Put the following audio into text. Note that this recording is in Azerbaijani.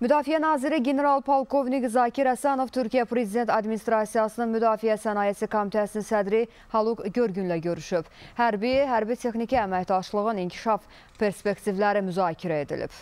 Müdafiə naziri general-polkovnik Zakir Əsanov Türkiyə Prezident Administrasiyasının Müdafiə Sənayesi Komitəsinin sədri Haluq Görgünlə görüşüb. Hərbi, hərbi texniki əməkdaşlığın inkişaf perspektivləri müzakirə edilib.